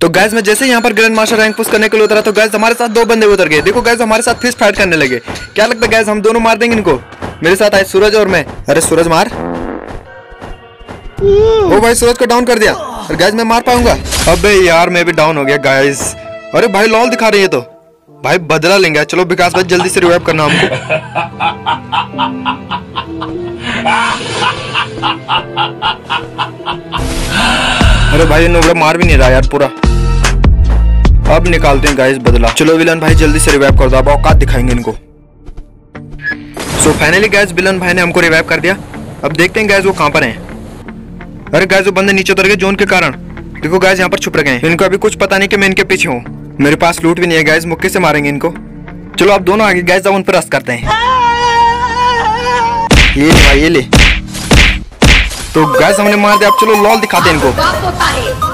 तो गैस में जैसे यहाँ पर ग्रैंड मास्टर रैंक पुश करने के लिए उतरा तो गैस हमारे साथ दो बंदे उतर गए। देखो गैस हमारे साथ फ़िश फाइट करने लगे। क्या लगता है गैस हम दोनों मार देंगे इनको? मेरे साथ आए सूरज और मैं। अरे सूरज मार। ओ भाई, सूरज को डाउन कर दिया। और गैस मैं मार पाऊँगा। अबे यार, मैं भी डाउन हो गया गैस अरे भाई लॉल दिखा रही है तो। भाई, बदला लेंगे। चलो विकास भाई, जल्दी से रिवाइव करना हमको। अरे भाई नुबड़ा मार भी नहीं रहा यार पूरा। अब निकालते हैं गाइस बदला। चलो विलन भाई, जल्दी से रिवाइव कर दो, अब औकात दिखाएँगे इनको। सो फाइनली गैस विलन भाई ने हमको रिवाइव कर दिया। अब देखते हैं गैस वो कहाँ पर हैं। अरे गैस वो बंदे नीचे उतर गए जोन के कारण। देखो गैस यहाँ पर छुप रखे हैं। इनको अभी कुछ पता नहीं कि मैं इनके पीछे हूँ। मेरे पास लूट भी नहीं है गैस मुक्के से मारेंगे इनको। चलो आप दोनों आगे गैस अब उन पर रस करते हैं। ये भाई, ये ले। तो गैस हमने मार दिया। अब चलो लॉल दिखाते हैं इनको।